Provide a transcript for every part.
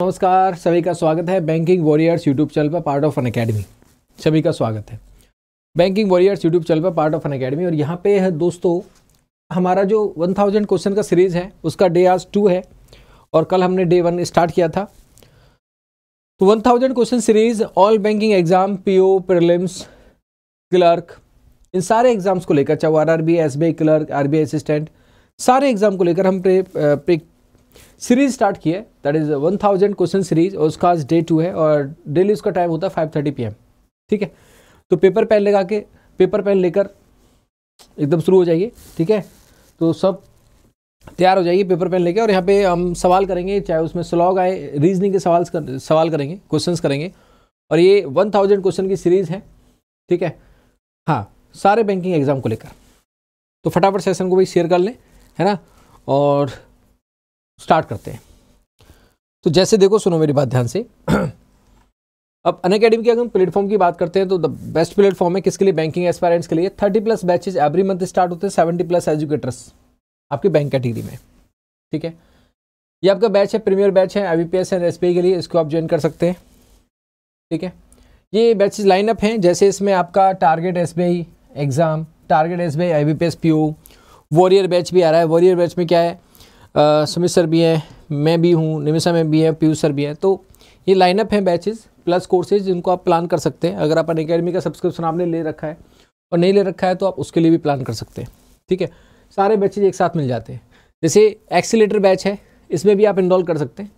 नमस्कार सभी का स्वागत है बैंकिंग वॉरियर्स यूट्यूब चैनल पर पार्ट ऑफ़ एन अकेडमी सभी का स्वागत है। बैंकिंग वॉरियर्स यूट्यूब चैनल पर पार्ट ऑफ़ एन अकेडमी और यहाँ पे है दोस्तों हमारा जो 1000 क्वेश्चन का सीरीज़ है उसका डे आज टू है और कल हमने डे वन स्टार्ट किया था। तो 1000 question series all banking exam PO prelims clerk इन सारे एग्ज़ाम्स को लेकर चाहे वो R R S B I clerk R B I assistant सारे एग्ज़ाम को लेकर हम प्रे, प्रे सीरीज़ स्टार्ट की है। That is one thousand question series और उसका आज डे टू है और डेली उसका टाइम होता है फाइव थर्टी पीएम ठीक है? तो पेपर पेन लगा के पेपर पेन लेकर एकदम शुरू हो जाइए। ठीक है? तो सब तैयार हो जाइए पेपर पेन लेके और यहाँ पे हम सवाल करेंगे चाहे उसमें स्लॉग आए रीजनिंग के सवाल कर, सवाल करेंगे क्वेश्चंस करेंगे। और ये वन थाउज़ेंड क्वेश्चन की सीरीज़ है। ठीक है? हाँ सारे बैंकिंग एग्ज़ाम को लेकर। तो फटाफट सेशन को भी शेयर कर लें है ना? और स्टार्ट करते हैं। तो जैसे देखो, सुनो मेरी बात ध्यान से। अब अन अकेडमी की अगर हम प्लेटफॉर्म की बात करते हैं तो द बेस्ट प्लेटफॉर्म है किसके लिए? बैंकिंग एस्पायरेंट्स के लिए। Thirty plus batches every month start होते हैं, सेवेंटी प्लस एजुकेटर्स आपके बैंक कैटेगरी में। ठीक है? ये आपका बैच है, प्रीमियर बैच है IBPS एंड एस के लिए, इसको आप ज्वाइन कर सकते हैं। ठीक है? ये बैचेज लाइनअप हैं, जैसे इसमें आपका target SBI exam target S B I B warrior batch भी आ रहा है। वॉरियर बैच में क्या है? सुमित सर भी हैं, मैं भी हूँ, निमिषा में भी हैं, पीयूष सर भी हैं। तो ये लाइनअप हैं बैचेस प्लस कोर्सेज जिनको आप प्लान कर सकते हैं। अगर आप अन अकेडमी का सब्सक्रिप्शन आपने ले रखा है और नहीं ले रखा है तो आप उसके लिए भी प्लान कर सकते हैं। ठीक है? सारे बैचेज एक साथ मिल जाते हैं। जैसे एक्सीटर बैच है, इसमें भी आप इनरोल कर सकते हैं।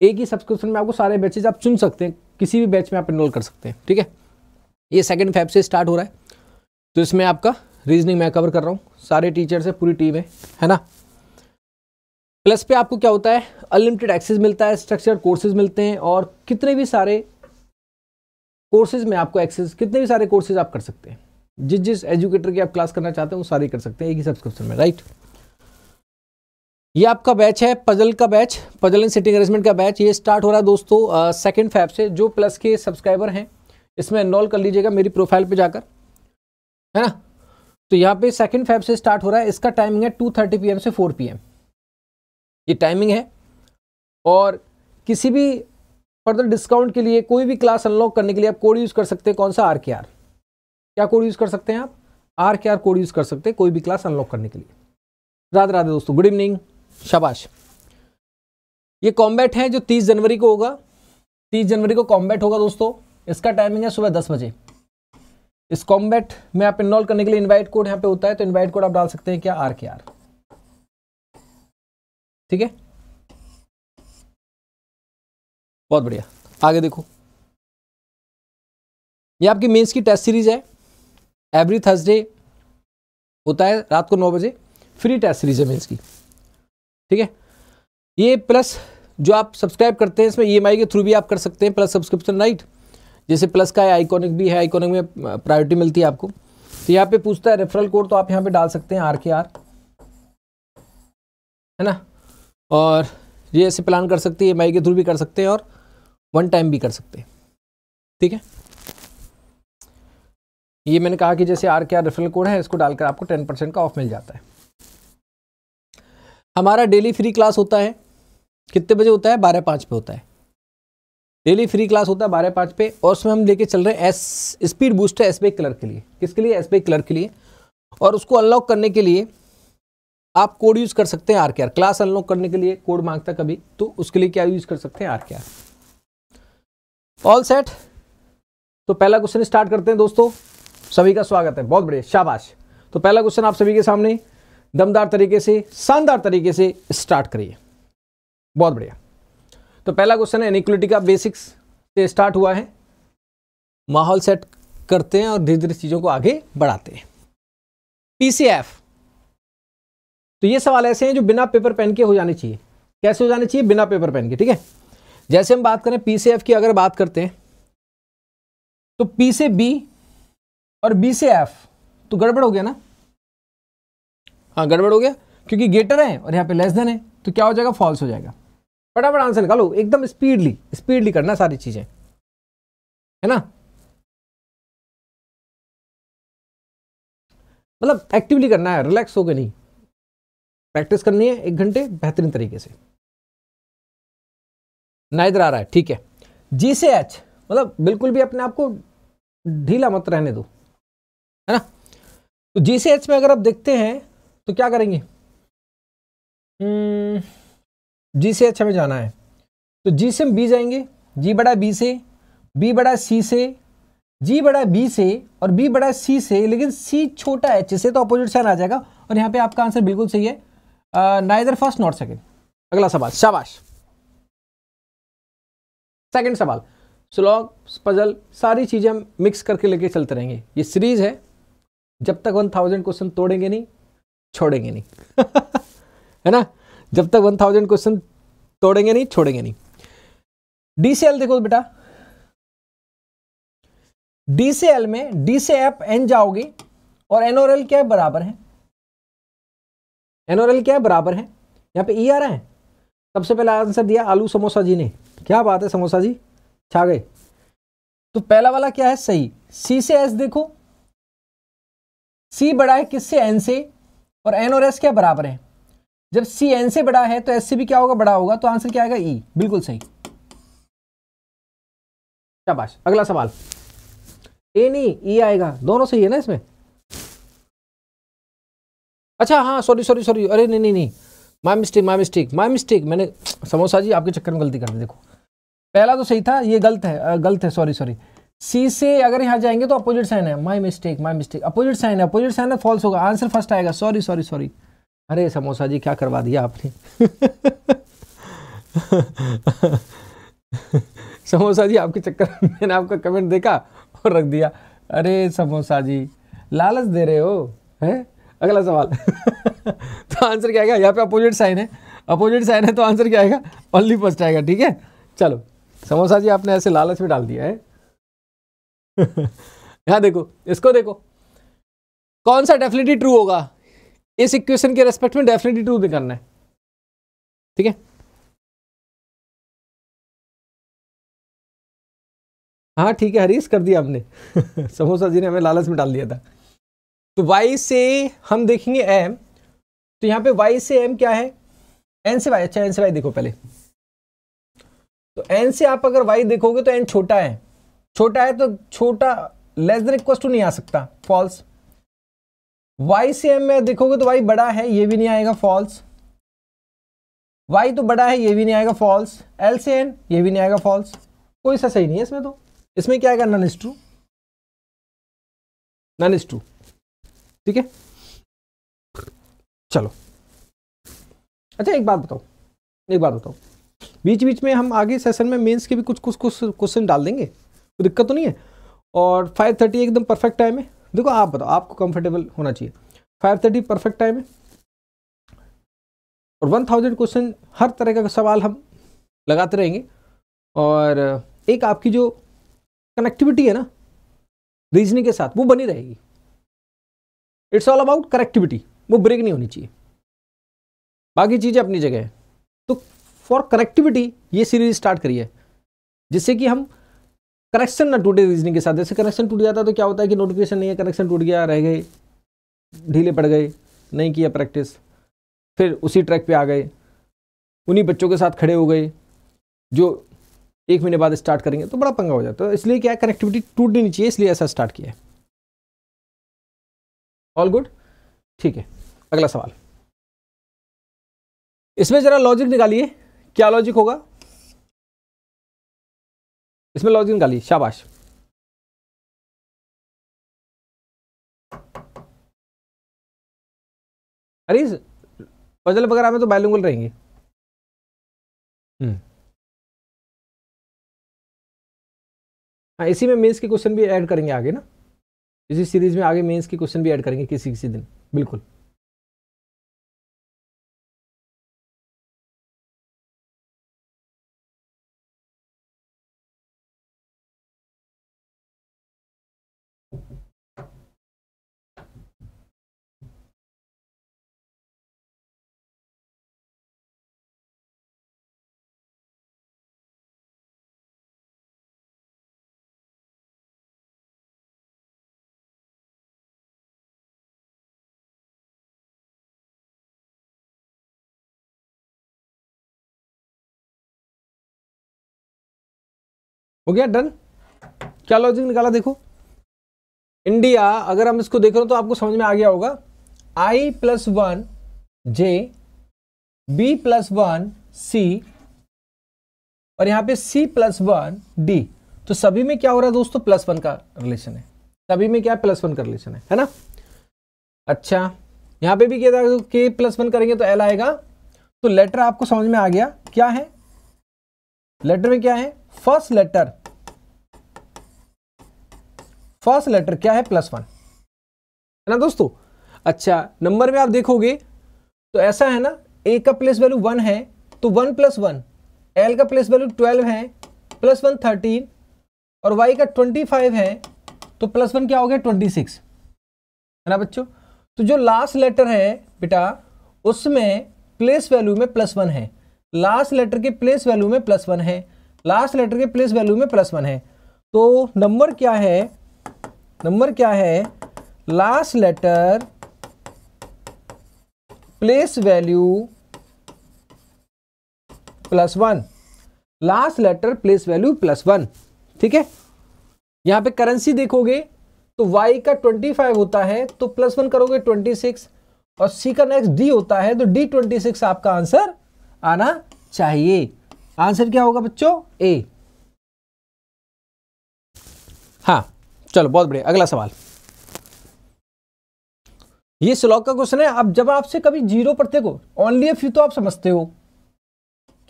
एक ही सब्सक्रिप्शन में आपको सारे बैचेज आप चुन सकते हैं, किसी भी बैच में आप इनरोल कर सकते हैं। ठीक है? ये सेकेंड फैब से स्टार्ट हो रहा है। तो इसमें आपका रीजनिंग मैं कवर कर रहा हूँ। सारे टीचर्स है, पूरी टीम है है ना? प्लस पे आपको क्या होता है? अनलिमिटेड एक्सेस मिलता है स्ट्रक्चर कोर्सेज मिलते हैं और कितने भी सारे कोर्सेज में आपको एक्सेस कितने भी सारे कोर्सेज आप कर सकते हैं। जिस जिस एजुकेटर की आप क्लास करना चाहते हैं, वो सारे कर सकते हैं, एक ही सब्सक्रिप्शन में राइट ये आपका बैच है पजल का batch puzzle and sitting arrangement का बैच ये स्टार्ट हो रहा है दोस्तों सेकंड फैब से, जो प्लस के सब्सक्राइबर हैं, इसमें एनरोल कर लीजिएगा मेरी प्रोफ़ाइल पे जाकर, है ना? तो यहाँ पे सेकंड फैब से स्टार्ट हो रहा है, इसका टाइमिंग है टू थर्टी पी से फोर पी ये टाइमिंग है। और किसी भी फर्दर डिस्काउंट के लिए, कोई भी क्लास अनलॉक करने के लिए आप कोड यूज़ कर सकते हैं, कौन सा आर के आर क्या कोड यूज़ कर सकते हैं आप? आर के आर कोड यूज़ कर सकते हैं कोई भी क्लास अनलॉक करने के लिए। राधे राधे दोस्तों गुड इवनिंग शाबाश। ये कॉम्बैट है जो 30 जनवरी को होगा। 30 जनवरी को कॉम्बैट होगा दोस्तों। इसका टाइमिंग है सुबह 10 बजे। इस कॉम्बैट में आप इनरोल करने के लिए इनवाइट कोड यहाँ पे होता है तो इनवाइट कोड आप डाल सकते हैं क्या? आर के आर ठीक है? बहुत बढ़िया। आगे देखो। ये आपकी मेंस की टेस्ट सीरीज़ है। एवरी थर्सडे होता है रात को नौ बजे। फ्री टेस्ट सीरीज़ है मेंस की। ठीक है? ये प्लस जो आप सब्सक्राइब करते हैं, इसमें ईएमआई के थ्रू भी आप कर सकते हैं प्लस सब्सक्रिप्शन राइट जैसे प्लस का है आइकॉनिक भी है आइकॉनिक में प्रायोरिटी मिलती है आपको। तो यहाँ पे पूछता है रेफरल कोड तो आप यहाँ पे डाल सकते हैं आर के आर है ना? और ये ऐसे प्लान कर सकते हैं एम के थ्रू भी कर सकते हैं और वन टाइम भी कर सकते हैं। ठीक है? ये मैंने कहा कि जैसे आर के आर रेफरल कोड है, इसको डालकर आपको टेन परसेंट का ऑफ़ मिल जाता है। हमारा डेली फ्री क्लास होता है। कितने बजे होता है? बारह पाँच पे होता है। डेली फ्री क्लास होता है बारह पाँच पे और उसमें हम लेके चल रहे हैं S speed booster S clerk के लिए। किसके लिए? एस क्लर्क के लिए। और उसको अनलॉक करने के लिए आप कोड यूज़ कर सकते हैं आर के आर क्लास अनलॉक करने के लिए कोड माँगता कभी तो उसके लिए क्या यूज़ कर सकते हैं आर के आर ऑल सेट तो पहला क्वेश्चन स्टार्ट करते हैं दोस्तों। सभी का स्वागत है। बहुत बढ़िया। शाबाश। तो पहला क्वेश्चन आप सभी के सामने दमदार तरीके से, शानदार तरीके से स्टार्ट करिए। बहुत बढ़िया। तो पहला क्वेश्चन है इनिक्वलिटी का बेसिक्स से स्टार्ट हुआ है। माहौल सेट करते हैं और धीरे धीरे चीज़ों को आगे बढ़ाते हैं। पीसीएफ तो ये सवाल ऐसे हैं जो बिना पेपर पेन के हो जाने चाहिए। कैसे हो जाने चाहिए? बिना पेपर पेन के, ठीक है? जैसे हम बात करें पी से एफ़ की, अगर बात करते हैं तो पी से बी और बी से एफ़ तो गड़बड़ हो गया ना? हाँ गड़बड़ हो गया, क्योंकि गेटर है और यहाँ पे लेस देन है तो क्या हो जाएगा? फॉल्स हो जाएगा। फटाफट आंसर निकालो, एकदम स्पीडली स्पीडली करना सारी चीज़ें। है ना? मतलब एक्टिवली करना है रिलैक्स हो गए नहीं। प्रैक्टिस करनी है एक घंटे बेहतरीन तरीके से। नाइदर आ रहा है, ठीक है। जी से एच मतलब बिल्कुल भी अपने आप को ढीला मत रहने दो, है ना? तो जी से एच में अगर आप देखते हैं तो क्या करेंगे? जी से एच हमें जाना है। तो जी से हम बी जाएँगे जी बड़ा बी से बी बड़ा सी से जी बड़ा बी से और बी बड़ा सी से, लेकिन सी छोटा एच से तो अपोजिट साइन आ जाएगा। और यहाँ पे आपका आंसर बिल्कुल सही है। नाइदर फ़र्स्ट नॉट सेकेंड अगला सवाल, शाबाश। सेकेंड सवाल स्लॉग पजल सारी चीज़ें हम मिक्स करके लेके चलते रहेंगे। ये सीरीज़ है, जब तक वन थाउज़ेंड क्वेश्चन तोड़ेंगे नहीं, छोड़ेंगे नहीं। है ना? जब तक वन थाउज़ेंड क्वेश्चन तोड़ेंगे नहीं, छोड़ेंगे नहीं। डीसीएल देखो बेटा। डीसीएल में डी से एन जाओगे और एनओरएल क्या बराबर है। बराबर है एल क्या है? बराबर है। यहाँ पे ई आ रहा है। सबसे पहला आंसर दिया आलू समोसा जी ने। क्या बात है समोसा जी? छा गए। तो पहला वाला क्या है? सही। सी से एस देखो। सी बड़ा है किससे? एन से। और एन और एस क्या बराबर है? जब सी एन से बड़ा है तो एस से भी क्या होगा? बड़ा होगा। तो आंसर क्या आएगा? ई e, बिल्कुल सही। शाबाश। अगला सवाल। ए नहीं ई e आएगा। दोनों सही है ना इसमें? अच्छा हाँ सॉरी सॉरी सॉरी अरे, नहीं नहीं नहीं. My mistake my mistake my mistake मैंने, समोसा जी, आपके चक्कर में गलती कर दी, देखो. पहला तो सही था, ये गलत है गलत है सॉरी सॉरी सी से अगर यहाँ जाएँगे तो अपोजिट साइन है. My mistake my mistake opposite sign है अपोजिट साइन है फॉल्स होगा. आंसर फ़र्स्ट आएगा. सॉरी सॉरी सॉरी अरे, समोसा जी, क्या करवा दिया आपने? समोसा जी, आपके चक्कर में मैंने आपका कमेंट देखा और रख दिया. अरे, समोसा जी, लालच दे रहे हो, है? अगला सवाल। तो आंसर क्या आएगा? यहाँ पे अपोजिट साइन है। अपोजिट साइन है तो आंसर क्या आएगा? ओनली फ़र्स्ट आएगा, ठीक है? चलो, समोसा जी आपने ऐसे लालच में डाल दिया है। यहाँ देखो, इसको देखो। कौन सा डेफिनेटली ट्रू होगा? इस इक्वेशन के रेस्पेक्ट में डेफिनेटली ट्रू करना है। ठीक है? हाँ ठीक है, हरीश, कर दिया आपने। समोसा जी ने हमें लालच में डाल दिया था। तो y से हम देखेंगे m तो यहाँ पे y से m क्या है? n से y अच्छा n से y देखो पहले। तो n से आप अगर y देखोगे तो n छोटा है। छोटा है तो छोटा लेस देन इक्वल टू नहीं आ सकता। फॉल्स y से m में देखोगे तो y बड़ा है, ये भी नहीं आएगा फॉल्स y तो बड़ा है, ये भी नहीं आएगा फॉल्स l से n, ये भी नहीं आएगा फॉल्स कोई सा सही नहीं है इसमें तो। इसमें क्या आएगा none is true. None is true. ठीक है? चलो। अच्छा एक बात बताओ। एक बात बताओ। बीच बीच में हम आगे सेशन में मेंस के भी कुछ कुछ कुछ क्वेश्चन डाल देंगे। कोई दिक्कत तो नहीं है? और फाइव थर्टी एकदम परफेक्ट टाइम है। देखो, आप बताओ, आपको कंफर्टेबल होना चाहिए। फाइव थर्टी परफेक्ट टाइम है। और वन थाउज़ेंड क्वेश्चन हर तरह का सवाल हम लगाते रहेंगे। और एक आपकी जो कनेक्टिविटी है ना रीजनिंग के साथ, वो बनी रहेगी। इट्स ऑल अबाउट कनेक्टिविटी वो ब्रेक नहीं होनी चाहिए। बाकी चीज़ें अपनी जगह है। तो फॉर कनेक्टिविटी ये सीरीज़ स्टार्ट करिए जिससे कि हम कनेक्शन ना टूटे रीजनिंग के साथ। जैसे कनेक्शन टूट जाता है तो क्या होता है कि नोटिफिकेशन नहीं है कनेक्शन टूट गया, रह गए, ढीले पड़ गए, नहीं किया प्रैक्टिस फिर उसी ट्रैक पे आ गए, उन्हीं बच्चों के साथ खड़े हो गए, जो एक महीने बाद स्टार्ट करेंगे तो बड़ा पंगा हो जाता है। तो इसलिए क्या है कनेक्टिविटी टूटनी नहीं चाहिए, इसलिए ऐसा स्टार्ट किया है। ऑल गुड ठीक है, अगला सवाल। इसमें जरा लॉजिक निकालिए, क्या लॉजिक होगा? इसमें लॉजिक निकालिए, शाबाश। अरे पजल वगैरह में तो बायलिंगुअल रहेंगे। हम्म। हाँ इसी में मेंस के क्वेश्चन भी ऐड करेंगे आगे ना। इसी सीरीज़ में आगे मेंस के क्वेश्चन भी ऐड करेंगे किसी किसी दिन। बिल्कुल। हो गया डन क्या लॉजिक निकाला देखो? इंडिया अगर हम इसको देख रहे हो तो आपको समझ में आ गया होगा। I plus one J B plus one C और यहाँ पे सी प्लस वन डी तो सभी में क्या हो रहा है दोस्तों? प्लस वन का रिलेशन है। सभी में क्या प्लस वन का रिलेशन है है ना? अच्छा यहाँ पे भी क्या के प्लस वन करेंगे तो एल आएगा। तो लेटर आपको समझ में आ गया। क्या है? लेटर में क्या है? फ़र्स्ट लेटर फ़र्स्ट लेटर क्या है प्लस वन? है ना दोस्तों? अच्छा नंबर में आप देखोगे तो ऐसा है ना ए का प्लेस वैल्यू वन है तो वन प्लस वन एल का प्लेस वैल्यू ट्वेल्व है, प्लस वन थर्टीन, और वाई का ट्वेंटी फाइव है तो प्लस वन क्या हो गया, ट्वेंटी सिक्स। है ना बच्चों? तो जो लास्ट लेटर है, बेटा, उसमें प्लेस वैल्यू में प्लस वन है। लास्ट लेटर के प्लेस वैल्यू में प्लस वन है। लास्ट लेटर के प्लेस वैल्यू में प्लस वन है। तो नंबर क्या है? नंबर क्या है? Last letter place value plus one. Last letter place value plus one. ठीक है? यहाँ पे करेंसी देखोगे तो y का 25 होता है तो प्लस वन करोगे 26 और c का नेक्स्ट d होता है तो d 26 आपका आंसर आना चाहिए। आंसर क्या होगा बच्चों? ए हाँ चलो, बहुत बढ़िया। अगला सवाल। ये स्लॉक का क्वेश्चन है। अब जब आपसे कभी ज़ीरो पढ़ते को ओनली एफ़ यू तो आप समझते हो।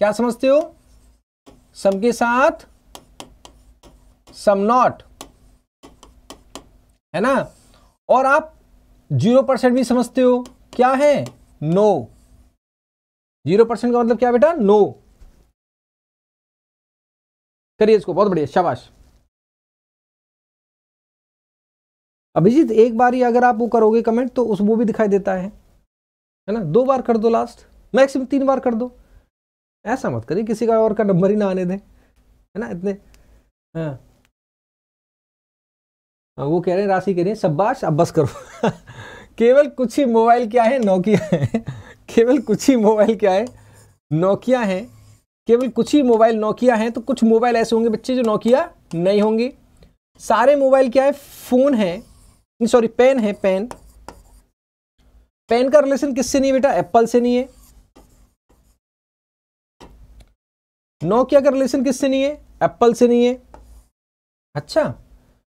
क्या समझते हो? सम के साथ, सम नॉट है ना? और आप ज़ीरो परसेंट भी समझते हो। क्या है? नो ज़ीरो परसेंट का मतलब क्या बेटा? नो करिए इसको बहुत बढ़िया शाबाश। अभिजीत एक बार ही अगर आप वो करोगे कमेंट तो उस वो भी दिखाई देता है। है ना? दो बार कर दो लास्ट मैक्सिमम तीन बार कर दो। ऐसा मत करिए किसी का और का नंबर ही ना आने दें। है ना? इतने हाँ, हाँ वो कह रहे हैं राशि कह रही है शब्बाश अब बस करो। केवल कुछ ही मोबाइल क्या है नोकिया है। केवल कुछ ही मोबाइल क्या है नोकिया है। केवल कुछ ही मोबाइल नोकिया है तो कुछ मोबाइल ऐसे होंगे बच्चे जो नोकिया नहीं होंगे। सारे मोबाइल क्या है? फ़ोन है। सॉरी पेन है पेन पेन का रिलेशन किससे नहीं बेटा? एप्पल से नहीं है। नोकिया का रिलेशन किससे नहीं है? एप्पल से नहीं है। अच्छा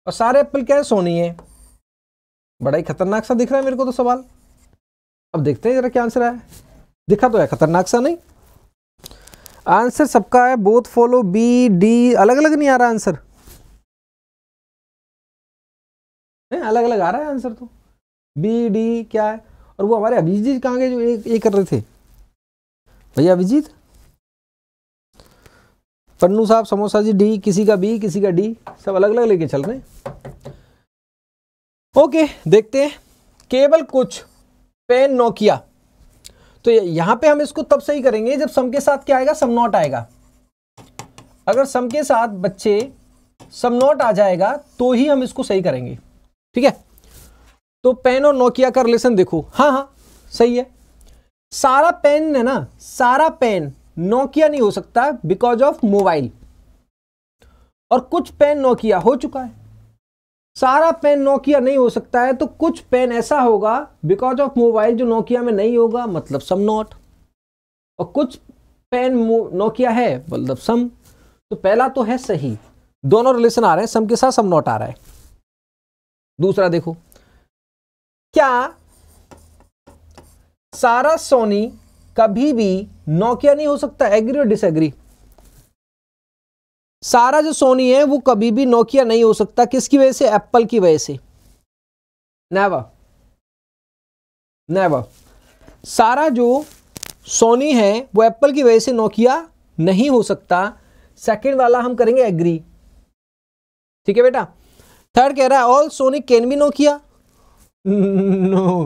और सारे एप्पल क्या है? सोनी है। बड़ा ही खतरनाक सा दिख रहा है मेरे को तो सवाल। अब देखते हैं जरा क्या आंसर है दिखा तो है, खतरनाक सा नहीं। आंसर सबका है बोथ फॉलो बी डी अलग अलग नहीं आ रहा आंसर। नहीं अलग अलग आ रहा है आंसर तो। बी डी क्या है? और वो हमारे अभिजीत कहाँ गए जो एक एक कर रहे थे? भैया अभिजीत? पन्नू साहब, समोसा जी डी किसी का बी किसी का डी सब अलग अलग लेके चल रहे ओके देखते हैं। केवल कुछ, पेन नोकिया। तो यहाँ पे हम इसको तब सही करेंगे जब सम के साथ क्या आएगा? सम नॉट आएगा। अगर सम के साथ बच्चे सम नॉट आ जाएगा तो ही हम इसको सही करेंगे। ठीक है? तो पेन और नोकिया का रिलेशन देखो। हाँ हाँ सही है। सारा पेन है ना? सारा पेन नोकिया नहीं हो सकता बिकॉज़ ऑफ़ मोबाइल और कुछ पेन नोकिया हो चुका है। सारा पेन नोकिया नहीं हो सकता है तो कुछ पेन ऐसा होगा बिकॉज़ ऑफ़ मोबाइल जो नोकिया में नहीं होगा मतलब सम नॉट और कुछ पेन नोकिया है मतलब सम तो पहला तो है सही। दोनों रिलेशन आ रहे हैं सम के साथ सम नॉट आ रहा है। दूसरा देखो। क्या सारा सोनी कभी भी नोकिया नहीं हो सकता? एग्री और डिसएग्री सारा जो सोनी है, वो कभी भी नोकिया नहीं हो सकता। किसकी वजह से? एप्पल की वजह से। नेवर नेवर सारा जो सोनी है, वो एप्पल की वजह से नोकिया नहीं हो सकता। सेकंड वाला हम करेंगे एग्री ठीक है बेटा? थर्ड कह रहा है all Sony can be Nokia no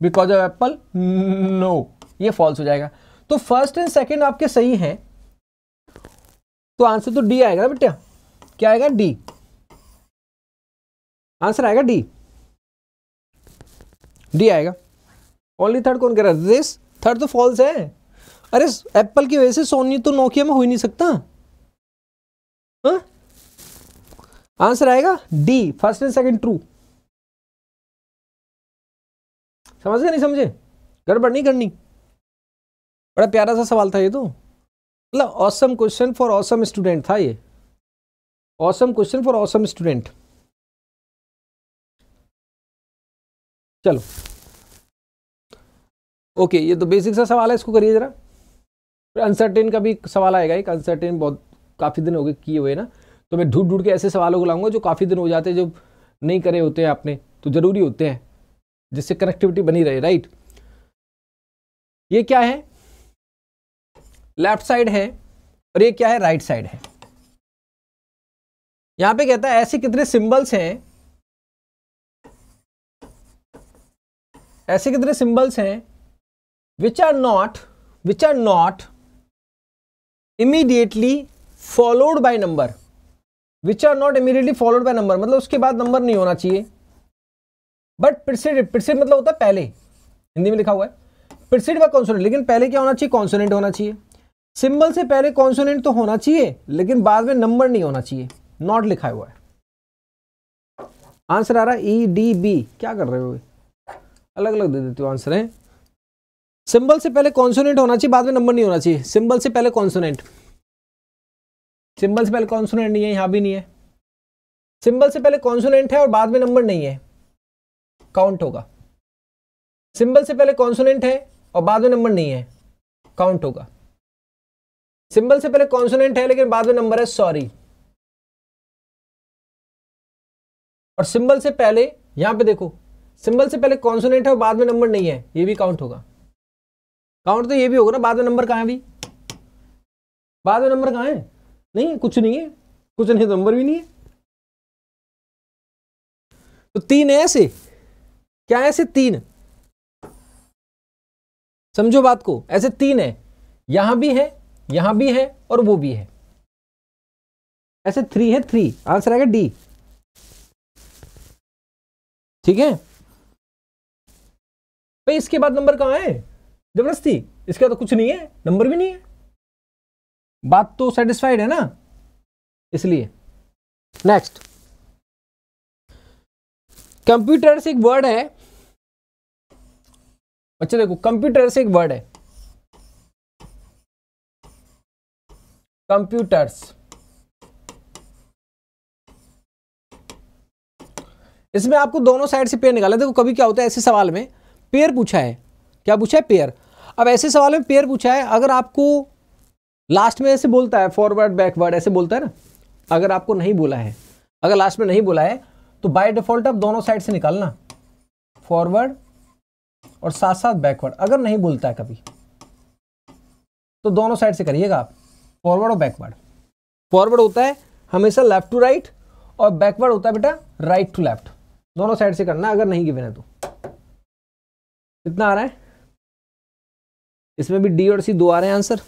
because of Apple no ये फॉल्स हो जाएगा। तो फ़र्स्ट एंड सेकंड आपके सही हैं। तो आंसर तो डी आएगा बेटा। क्या आएगा? डी। आंसर आएगा डी। डी आएगा। ओनली थर्ड कौन कह रहा है? दिस थर्ड तो फॉल्स है। अरे एप्पल की वजह से सोनी तो नोकिया में हो ही नहीं सकता। हा? आंसर आएगा D. First and second true समझ गए नहीं समझे? गड़बड़ नहीं करनी। बड़ा प्यारा सा सवाल था ये तो। मतलब awesome question for awesome student था ये। Awesome question for awesome student चलो। ओके ये तो बेसिक सा सवाल है, इसको करिए जरा। अनसर्टेन का भी सवाल आएगा, एक अनसर्टेन बहुत, काफ़ी दिन हो गए किए हुए ना। तो मैं ढूंढ ढूंढ के ऐसे सवालों को लाऊँगा जो काफ़ी दिन हो जाते हैं, जो नहीं करे होते हैं आपने तो ज़रूरी होते हैं, जिससे कनेक्टिविटी बनी रहे राइट ये क्या है? लेफ़्ट साइड है और ये क्या है? राइट साइड है। यहाँ पे कहता है, ऐसे कितने सिंबल्स हैं? ऐसे कितने सिंबल्स हैं? Which are not which are not immediately followed by number which are not immediately followed by number मतलब उसके बाद नंबर नहीं होना चाहिए। बट प्रिसिड प्रिसिड मतलब होता है पहले। हिंदी में लिखा हुआ है। प्रिसिड बाय कॉन्सोनेंट लेकिन पहले क्या होना चाहिए? कॉन्सोनेंट होना चाहिए। सिंबल से पहले कॉन्सोनेंट तो होना चाहिए, लेकिन बाद में नंबर नहीं होना चाहिए। नॉट लिखा हुआ है। आंसर आ रहा है ई डी बी क्या कर रहे हो? अलग अलग दे देते हो आंसर है। सिंबल से पहले कॉन्सोनेंट होना चाहिए, बाद में नंबर नहीं होना चाहिए। सिंबल से पहले कॉन्सोनेंट सिंबल से पहले कॉन्सोनेंट नहीं है, यहाँ भी नहीं है। सिंबल से पहले कॉन्सोनेंट है और बाद में नंबर नहीं है। काउंट होगा। सिंबल से पहले कॉन्सोनेंट है और बाद में नंबर नहीं है। काउंट होगा। सिंबल से पहले कॉन्सोनेंट है, लेकिन बाद में नंबर है सॉरी। और सिंबल से पहले, यहाँ पे देखो, सिंबल से पहले कॉन्सोनेंट है और बाद में नंबर नहीं है, ये भी काउंट होगा। काउंट तो ये भी होगा ना, बाद में नंबर कहाँ है भी बाद में नंबर कहाँ है? नहीं, कुछ नहीं है, कुछ नहीं, नंबर भी नहीं है। तो तीन है ऐसे। क्या है ऐसे तीन? समझो बात को, ऐसे तीन है। यहाँ भी है यहाँ भी है और वो भी है। ऐसे थ्री है थ्री आंसर आएगा डी ठीक है? भाई, इसके बाद नंबर कहाँ है? ज़बरदस्ती। इसका तो कुछ नहीं है। नंबर भी नहीं है। बात तो सेटिस्फाइड है ना? इसलिए। नेक्स्ट कंप्यूटर से एक वर्ड है। अच्छा देखो कंप्यूटर से एक वर्ड है। कंप्यूटर्स। इसमें आपको दोनों साइड से पेयर निकालना देखो, कभी क्या होता है, ऐसे सवाल में पेयर पूछा है। क्या पूछा है? पेयर अब ऐसे सवाल में पेयर पूछा है, अगर आपको लास्ट में ऐसे बोलता है फॉरवर्ड बैकवर्ड ऐसे बोलता है ना, अगर आपको नहीं बोला है, अगर लास्ट में नहीं बोला है तो बाय डिफ़ॉल्ट आप दोनों साइड से निकालना। फॉरवर्ड और साथ साथ बैकवर्ड अगर नहीं बोलता है कभी तो दोनों साइड से करिएगा आप। फॉरवर्ड और बैकवर्ड? फॉरवर्ड होता है हमेशा लेफ़्ट टू राइट और बैकवर्ड होता है बेटा राइट टू लेफ़्ट। दोनों साइड से करना अगर नहीं गिवन है तो। कितना आ रहा है? इसमें भी डी और सी दो आ रहे हैं आंसर।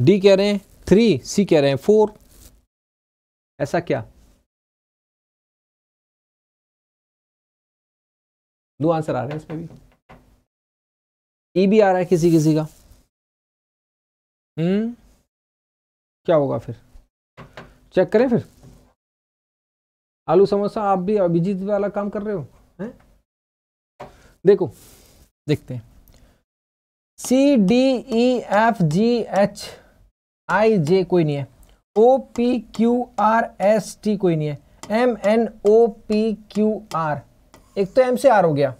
डी कह रहे हैं, थ्री, सी कह रहे हैं, फोर। ऐसा क्या? दो आंसर आ रहे हैं इसमें भी। ई भी आ रहा है किसी किसी का। हम्म? क्या होगा फिर? चेक करें फिर। आलू समोसा, आप भी अभिजीत वाला काम कर रहे हो, हैं? देखो, देखते हैं। C D E F G H I J कोई नहीं है। O P Q R S T कोई नहीं है। M N O P Q R एक तो एम से आर हो गया।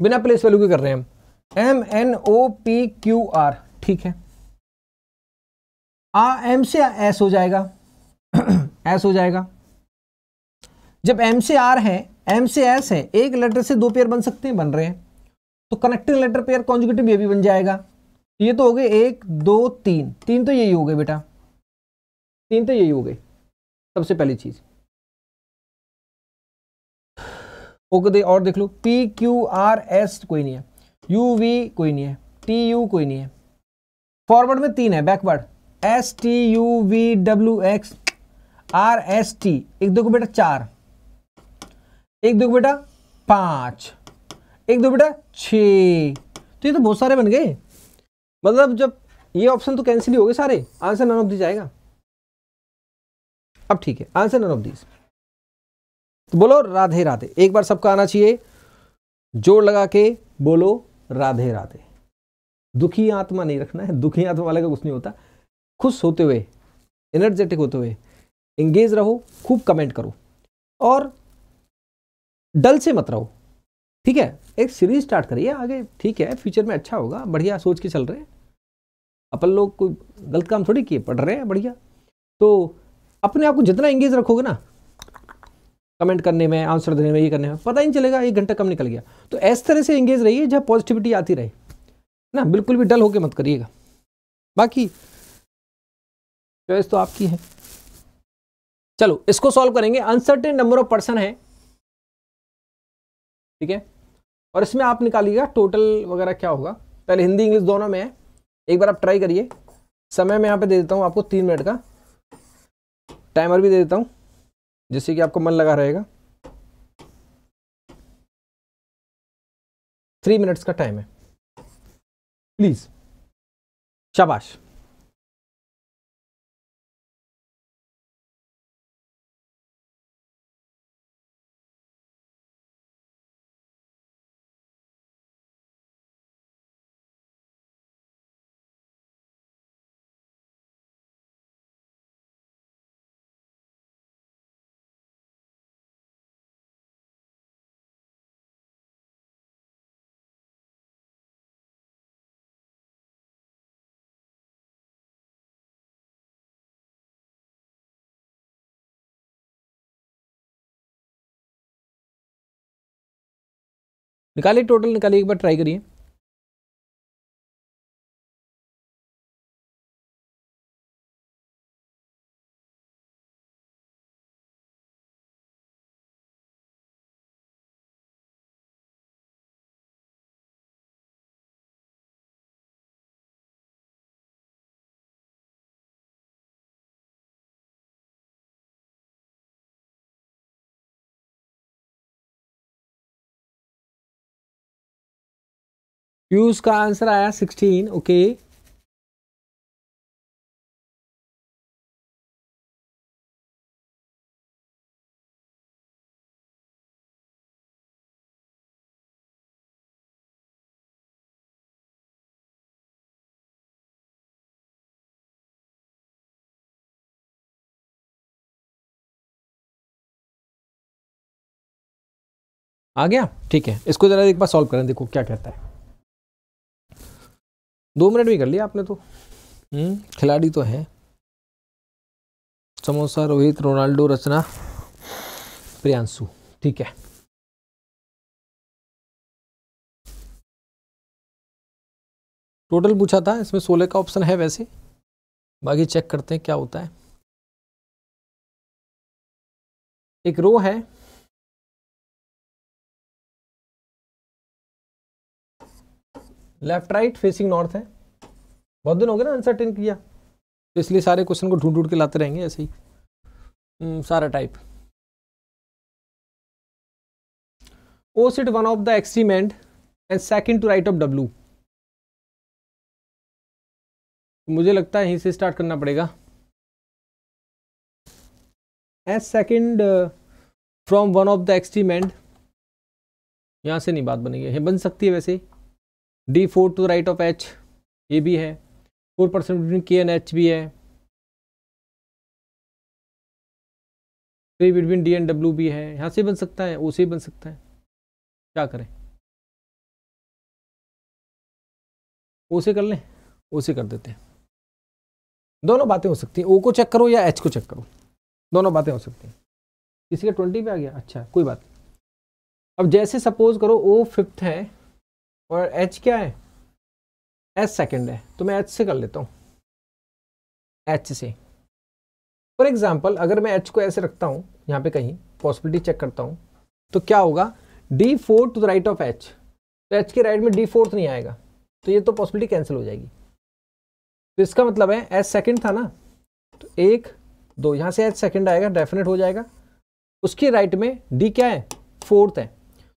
बिना प्लेस वैल्यू के कर रहे हैं हम। M N O P Q R ठीक है। आ एम से एस हो जाएगा। एस हो जाएगा। जब एम से आर है एम से एस है, एक लेटर से दो पेयर बन सकते हैं, बन रहे हैं। तो कनेक्टिंग लेटर पेयर कॉन्जुगेटिव ये भी बन जाएगा। ये तो हो गए एक, दो, तीन। तीन तो यही हो गए बेटा। तीन तो यही हो गए। सबसे पहली चीज़। ओके दे और देख लो। पी क्यू आर एस कोई नहीं है। यू वी कोई नहीं है। टी यू कोई नहीं है। फॉरवर्ड में तीन है backward S T U V W X R S T एक देखो बेटा चार, एक देखो बेटा पाँच, एक दो बेटा छ। तो ये तो बहुत सारे बन गए। मतलब जब ये ऑप्शन तो कैंसिल ही हो गए सारे। आंसर नन ऑफ़ दी जाएगा अब ठीक है आंसर नन ऑफ़ दीज तो बोलो राधे राधे, एक बार सबका आना चाहिए। जोड़ लगा के बोलो राधे राधे। दुखी आत्मा नहीं रखना है, दुखी आत्मा वाले का कुछ नहीं होता। खुश होते हुए एनर्जेटिक होते हुए इंगेज रहो, खूब कमेंट करो और डल से मत रहो। ठीक है? एक सीरीज़ स्टार्ट करिए, आगे ठीक है फ्यूचर में अच्छा होगा, बढ़िया सोच के चल रहे हैं। अपन लोग कोई गलत काम थोड़ी किए, पढ़ रहे हैं, बढ़िया। तो अपने आप को जितना एंगेज रखोगे ना कमेंट करने में आंसर देने में, ये करने में, पता ही नहीं चलेगा, एक घंटा कम निकल गया। तो इस तरह से एंगेज रहिए, जहाँ पॉजिटिविटी आती रहे। ना, बिल्कुल भी डल होके मत करिएगा। बाकी चॉइस तो आपकी है। चलो, इसको सॉल्व करेंगे। अनसर्टेन नंबर ऑफ़ पर्सन है। ठीक है? और इसमें आप निकालिएगा टोटल वगैरह क्या होगा। पहले हिंदी, इंग्लिश दोनों में है। एक बार आप ट्राई करिए। समय मैं यहाँ पे दे देता हूँ आपको तीन मिनट का। टाइमर भी दे देता हूँ, जिससे कि आपको मन लगा रहेगा। थ्री मिनट्स का टाइम है। प्लीज़ शाबाश। निकालिए टोटल निकालिए एक बार ट्राई करिए। पीयूष का आंसर आया सिक्सटीन ओके आ गया? ठीक है। इसको जरा एक बार सॉल्व करें, देखो क्या कहता है। दो मिनट भी कर लिया आपने तो। हम्म, खिलाड़ी तो है। समोसा रोहित रोनाल्डो रचना प्रियांशु ठीक है। टोटल पूछा था इसमें सोलह का ऑप्शन है वैसे। बाकी चेक करते हैं क्या होता है। एक रो है। लेफ़्ट राइट फेसिंग नॉर्थ है। बहुत दिन हो गए ना अनसर्टेन किया। तो इसलिए सारे क्वेश्चन को ढूंढ ढूंढ के लाते रहेंगे ऐसे ही। हम्म, सारा type O sit one of the extreme end second to right of W मुझे लगता है यहीं से स्टार्ट करना पड़ेगा। As second from one of the extreme यहाँ से नहीं बात बनेगी। बन सकती है वैसे D four to right of H, ये भी है। Four person between K and H भी है। Three between D and W भी है। यहाँ से बन सकता है ओ से बन सकता है। क्या करें? ओ से कर लें ओ से कर देते हैं। दोनों बातें हो सकती हैं। ओ को चेक करो या एच को चेक करो। दोनों बातें हो सकती हैं। किसी का ट्वेंटी पे आ गया? अच्छा कोई बात नहीं। अब जैसे सपोज़ करो ओ फिफ्थ है। और एच क्या है? एच सेकेंड है तो मैं एच से कर लेता हूँ। एच से। फॉर एग्ज़ाम्पल अगर मैं एच को ऐसे रखता हूँ, यहाँ पे कहीं पॉसिबिलिटी चेक करता हूँ तो क्या होगा? D four to the right of H तो एच के राइट में डी फोर्थ नहीं आएगा तो ये तो पॉसिबिलिटी कैंसिल हो जाएगी। तो इसका मतलब है एच सेकेंड था ना? तो एक, दो, यहाँ से एच सेकेंड आएगा डेफिनेट हो जाएगा। उसके राइट में डी क्या है? फोर्थ है।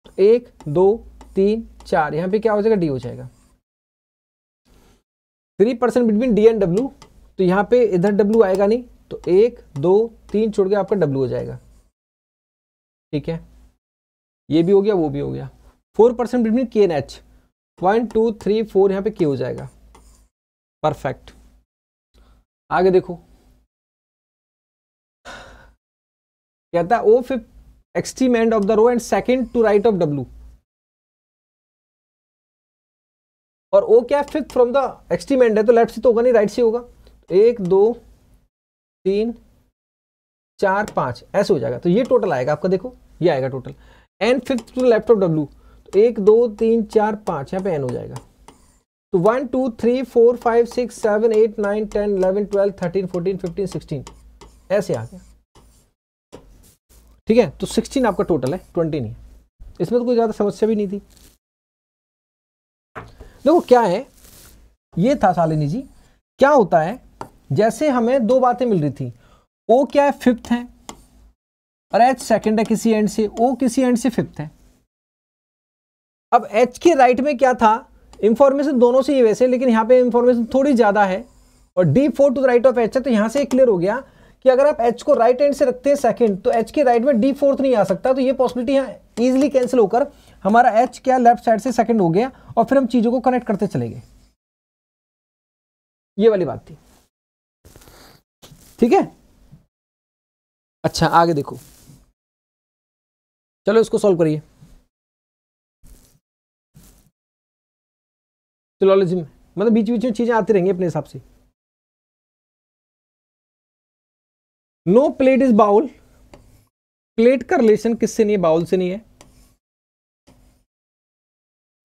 तो एक, दो तीन, चार, यहाँ पे क्या हो जाएगा? डी हो जाएगा। Three person between D and W तो यहाँ पे इधर डब्ल्यू आएगा नहीं तो एक, दो, तीन छोड़ के आपका डब्ल्यू हो जाएगा। ठीक है? ये भी हो गया, वो भी हो गया। Four person between K and H one two three four यहाँ पे के हो जाएगा। परफेक्ट आगे देखो। कहता O fifth extreme end of the row and second to right of W और ओ क्या है fifth from the extreme end है तो लेफ़्ट से तो होगा नहीं राइट से होगा। एक, दो, तीन, चार, पाँच, ऐसे हो जाएगा। तो ये टोटल आएगा आपका, देखो, ये आएगा total N fifth to left of W तो एक, दो, तीन, चार, पाँच, यहाँ पे एन हो जाएगा। तो one two three four five six seven eight nine ten eleven twelve thirteen fourteen fifteen sixteen ऐसे आ गया। ठीक है? तो सिक्सटीन आपका टोटल है ट्वेंटी नहीं इसमें तो कोई ज़्यादा समस्या भी नहीं थी। देखो, क्या है? ये था शालिनी जी। क्या होता है? जैसे हमें दो बातें मिल रही थी। ओ क्या है? फिफ्थ है। और एच सेकंड है किसी एंड से। ओ किसी एंड से फिफ्थ है। अब एच के राइट में क्या था? इंफॉर्मेशन दोनों से ही वैसे लेकिन यहाँ पे इंफॉर्मेशन थोड़ी ज़्यादा है। और D four to right of H है तो यहाँ से क्लियर हो गया कि अगर आप एच को राइट हैंड से रखते हैं सेकंड तो एच के राइट में डी फोर्थ नहीं आ सकता तो ये पॉसिबिलिटी यहाँ इजिली कैंसिल होकर हमारा एच क्या लेफ़्ट साइड से सेकंड हो गया और फिर हम चीज़ों को कनेक्ट करते चले गए। ये वाली बात थी। ठीक है? अच्छा आगे देखो। चलो, इसको सॉल्व करिए। फिलोलॉजी में। मतलब बीच बीच में चीज़ें आती रहेंगी अपने हिसाब से। No plate is bowl plate का रिलेशन किससे नहीं है? बाउल से नहीं है।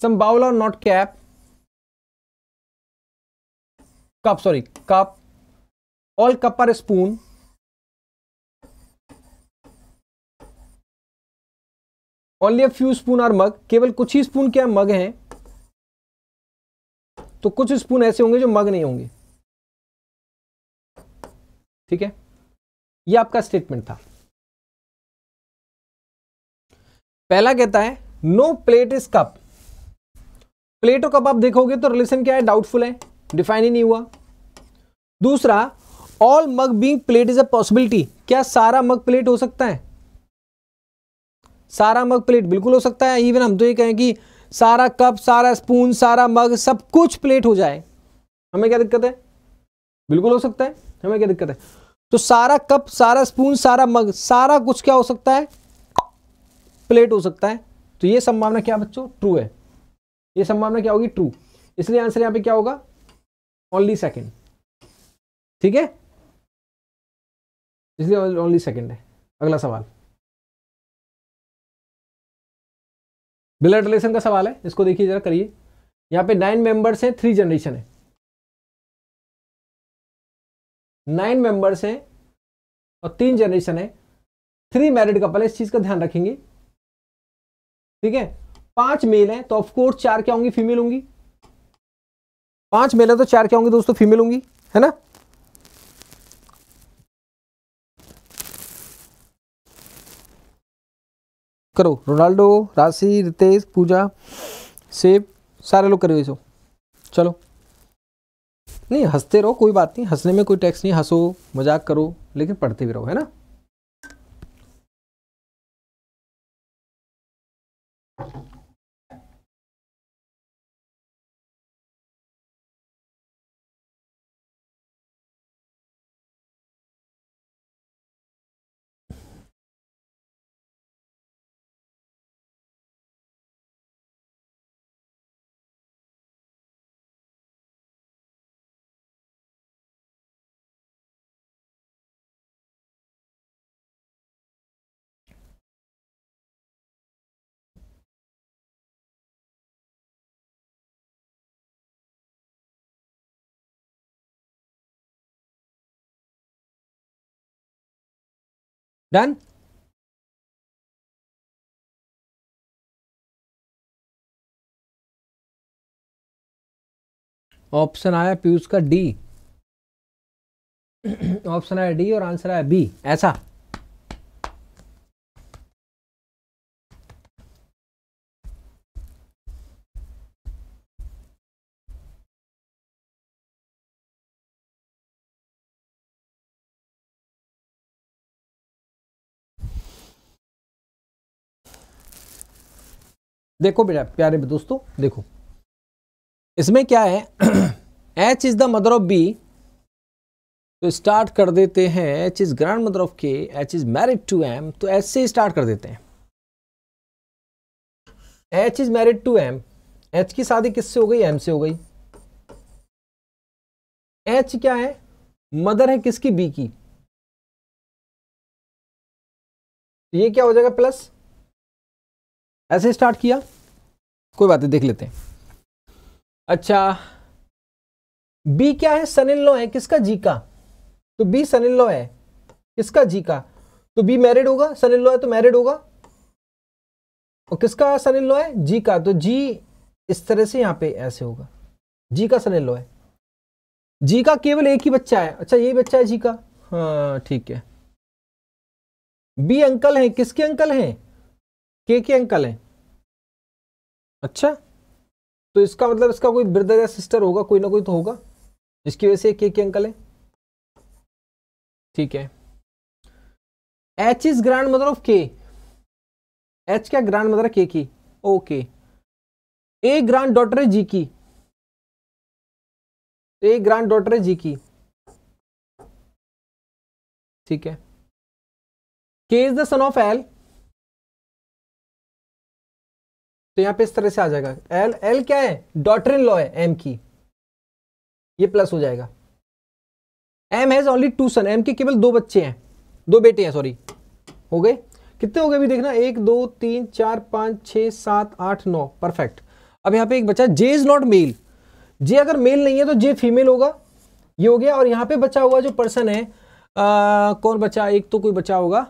और not cap cup sorry cup all cup are spoon only a few spoon are mug केवल कुछ ही स्पून क्या मग हैं तो कुछ स्पून ऐसे होंगे जो मग नहीं होंगे। ठीक है? ये आपका स्टेटमेंट था। पहला कहता है no plate is cup plate और कप आप देखोगे तो रिलेशन क्या है? डाउटफुल है। डिफाइन ही नहीं हुआ। दूसरा all mug being plate is a possibility क्या सारा मग प्लेट हो सकता है? सारा मग प्लेट बिल्कुल हो सकता है। इवन हम तो ये कहें कि सारा कप सारा स्पून सारा मग सब कुछ प्लेट हो जाए। हमें क्या दिक्कत है? बिल्कुल हो सकता है। हमें क्या दिक्कत है? तो सारा कप सारा स्पून सारा मग सारा कुछ क्या हो सकता है? प्लेट हो सकता है। तो ये संभावना क्या बच्चों? ट्रू है। ये संभावना क्या होगी? ट्रू इसलिए आंसर यहाँ पे क्या होगा? ओनली सेकेंड ठीक है? इसलिए ओनली सेकेंड है। अगला सवाल। ब्लड रिलेशन का सवाल है। इसको देखिए जरा करिए। यहाँ पे नाइन मेंबर्स हैं थ्री जनरेशन है। नाइन मेंबर्स हैं और तीन जनरेशन है। थ्री मैरिड कपल है, इस चीज़ का ध्यान रखेंगे। ठीक है? पाँच मेल है तो ऑफकोर्स चार क्या होंगी? फीमेल होंगी। पाँच मेल है तो चार क्या होंगी दोस्तों? फीमेल होंगी, है ना? करो, रोनाल्डो, राशि, रितेश, पूजा, सेब, सारे लोग करो इसो चलो। नहीं, हँसते रहो, कोई बात नहीं, हंसने में कोई टैक्स नहीं, हंसो, मज़ाक करो, लेकिन पढ़ते भी रहो, है ना? डन ऑप्शन आया पीयूष का डी ऑप्शन आया डी और आंसर आया बी ऐसा? देखो बेटा प्यारे दोस्तों, देखो। इसमें क्या है? H is the mother of B तो स्टार्ट कर देते हैं। H is grandmother of K H is married to M तो एच से स्टार्ट कर देते हैं। H is married to M H की शादी किससे हो गई? एम से हो गई। एच क्या है? मदर है किसकी? बी की। ये क्या हो जाएगा प्लस ऐसे स्टार्ट किया। कोई बात नहीं, देख लेते हैं। अच्छा बी क्या है? सन इन लॉ है। किसका जी का? तो बी सन लॉ है। किसका जी का? तो बी मैरिड होगा सन है तो मैरिड होगा। और किसका सन इन लॉ है? जी का। तो जी इस तरह से यहाँ पे ऐसे होगा। जी का सन है। जी का केवल एक ही बच्चा है। अच्छा यही बच्चा है जी का। हाँ ठीक है। बी अंकल हैं। किसके अंकल हैं? के के अंकल हैं? अच्छा तो इसका मतलब इसका कोई ब्रदर या सिस्टर होगा? कोई ना कोई तो होगा। जिसकी वजह से के के अंकल है? ठीक है। H is grandmother of K H क्या ग्रैंड मदर के की। ओके ए ग्रैंड डॉटर है जी की। ए ग्रैंड डॉटर है जी की। ठीक है। K is the son of L तो यहाँ पे इस तरह से आ जाएगा। एल एल क्या है? डॉटर इन लॉ है एम की। ये प्लस हो जाएगा। M has only two son M के केवल दो बच्चे हैं। दो बेटे हैं सॉरी हो गए? कितने हो गए अभी देखना? एक दो तीन चार पाँच छ सात आठ नौ। परफेक्ट अब यहाँ पे एक बच्चा J is not male J अगर मेल नहीं है तो जे फीमेल होगा। ये हो गया। और यहाँ पे बचा हुआ जो पर्सन है आ, कौन बचा? एक तो कोई बचा होगा।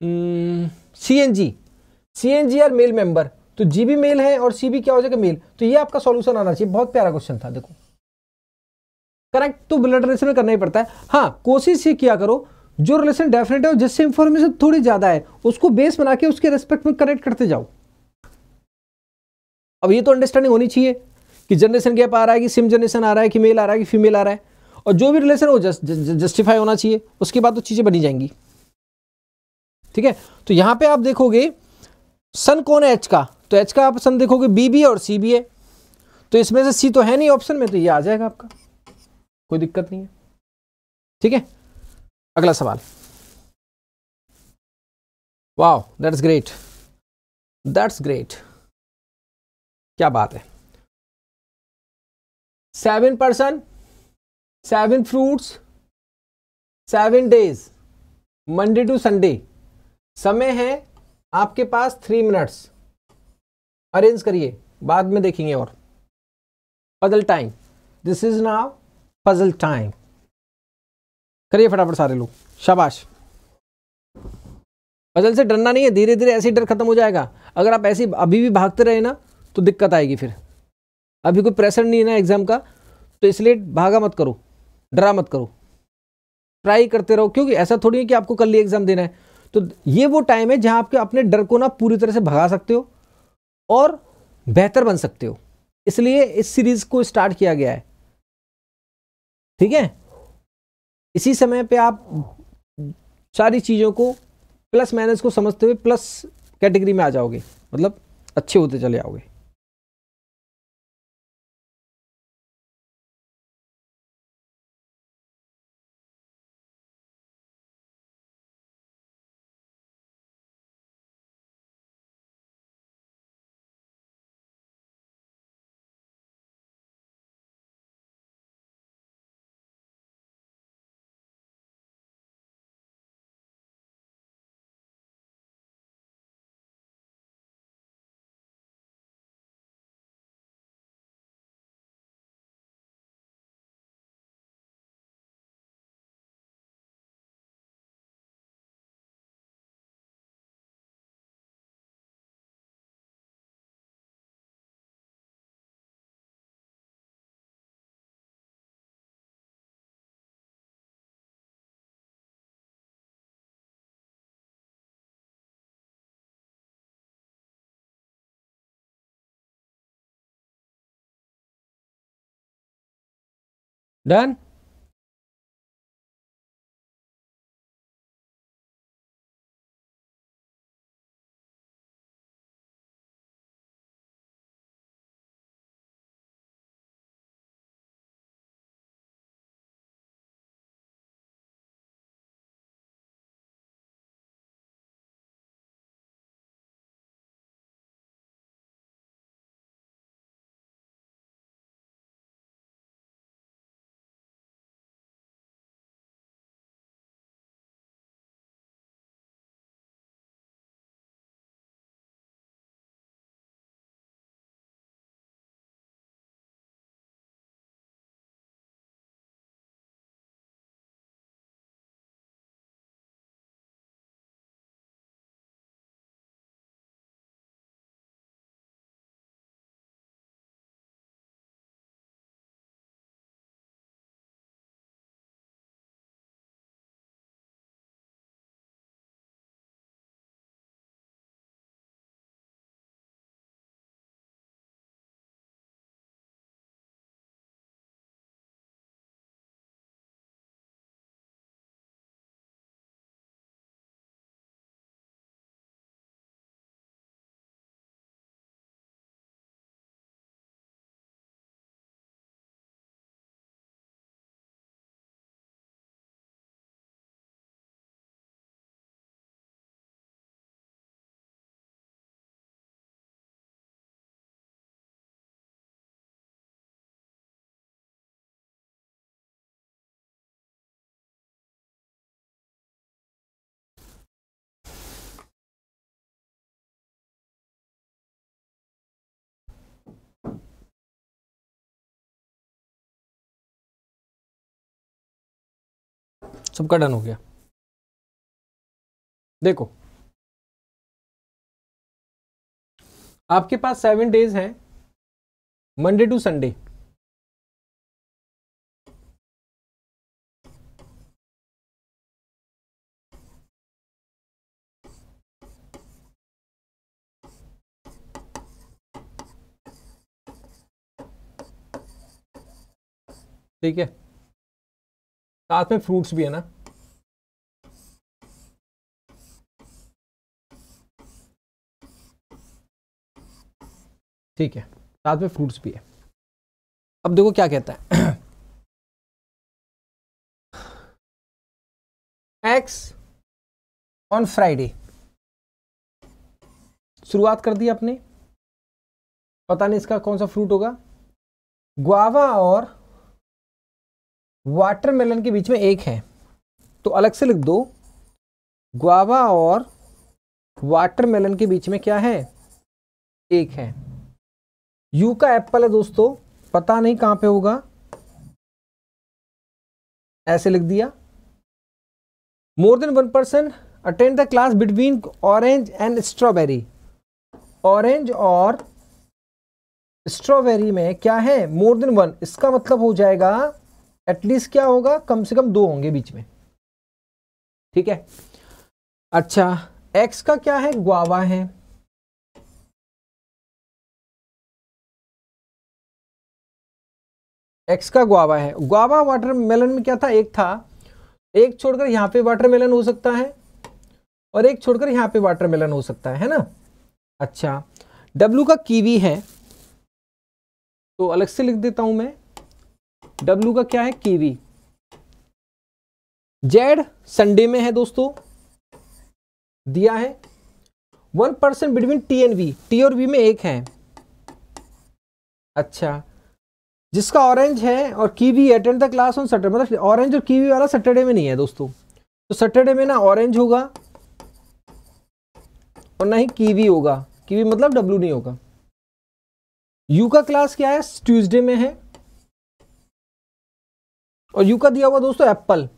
C N G C N G are male member तो जी भी मेल है और सी भी क्या हो जाएगा मेल तो ये आपका सॉल्यूशन आना चाहिए। बहुत प्यारा क्वेश्चन था, देखो। करेक्ट तो ब्लड रिलेशन में करना ही पड़ता है। हाँ कोशिश ये किया करो, जो रिलेशन डेफिनेट है जिससे इंफॉर्मेशन थोड़ी ज़्यादा है, उसको बेस बना के उसके रेस्पेक्ट में कनेक्ट करते जाओ। अब ये तो अंडरस्टैंडिंग होनी चाहिए कि जनरेशन गैप आ रहा है कि सिम जनरेशन आ रहा है कि मेल आ रहा है कि फीमेल आ रहा है। और जो भी रिलेशन हो जस्टिफाई होना चाहिए। उसके बाद तो चीज़ें बनी जाएँगी। ठीक है? तो यहाँ पे आप देखोगे सन कौन है एच का? तो एच का आप सन देखोगे बी बी और सी बी है। तो इसमें से सी तो है नहीं ऑप्शन में तो ये आ जाएगा आपका। कोई दिक्कत नहीं है। ठीक है? अगला सवाल। Wow that's great that's great क्या बात है? Seven person seven fruits seven days Monday to Sunday समय है आपके पास थ्री मिनट्स अरेंज करिए, बाद में देखेंगे और। Puzzle time this is now puzzle time करिए फटाफट सारे लोग। शाबाश। पजल से डरना नहीं है धीरे धीरे ऐसे डर खत्म हो जाएगा। अगर आप ऐसे अभी भी भागते रहे ना तो दिक्कत आएगी फिर। अभी कोई प्रेशर नहीं है ना एग्ज़ाम का तो इसलिए भागा मत करो, डरा मत करो। ट्राई करते रहो, क्योंकि ऐसा थोड़ी है कि आपको कल ही एग्ज़ाम देना है। तो ये वो टाइम है जहाँ आपके अपने डर को ना पूरी तरह से भगा सकते हो। और बेहतर बन सकते हो। इसलिए इस सीरीज़ को स्टार्ट किया गया है। ठीक है? इसी समय पे आप सारी चीज़ों को प्लस माइनस को समझते हुए प्लस कैटेगरी में आ जाओगे। मतलब अच्छे होते चले आओगे। डन सबका डन हो गया। देखो। आपके पास सेवन डेज़ हैं मंडे टू संडे ठीक है? साथ में फ्रूट्स भी है ना। ठीक है, साथ में फ्रूट्स भी है। अब देखो क्या कहता है। एक्स ऑन फ्राइडे शुरुआत कर दी आपने। पता नहीं इसका कौन सा फ्रूट होगा। ग्वावा और वाटरमेलन के बीच में एक है। तो अलग से लिख दो। ग्वावा और वाटरमेलन के बीच में क्या है? एक है। यू का एप्पल है दोस्तों। पता नहीं कहाँ पे होगा। ऐसे लिख दिया। More than one person attend the class between orange and strawberry orange और स्ट्रॉबेरी में क्या है? मोर देन वन इसका मतलब हो जाएगा एटलीस्ट क्या होगा? कम से कम दो होंगे बीच में। ठीक है? अच्छा एक्स का क्या है? ग्वावा है। एक्स का ग्वावा है। ग्वावा वाटरमेलन में क्या था? एक था। एक छोड़कर यहाँ पे वाटरमेलन हो सकता है और एक छोड़कर यहाँ पे वाटरमेलन हो सकता है है ना? अच्छा डब्लू का कीवी है। तो अलग से लिख देता हूँ मैं। डब्लू का क्या है? कीवी जेड संडे में है दोस्तों। दिया है। One person between T and V T और वी में एक है। अच्छा। जिसका ऑरेंज है और kiwi attend the class on Saturday मतलब ऑरेंज और कीवी वाला सैटरडे में नहीं है दोस्तों। तो सैटरडे में ना ऑरेंज होगा और ना ही कीवी होगा। कीवी मतलब डब्लू नहीं होगा। यू का क्लास क्या है? ट्यूसडे में है। और यू का दिया हुआ दोस्तों एप्पल।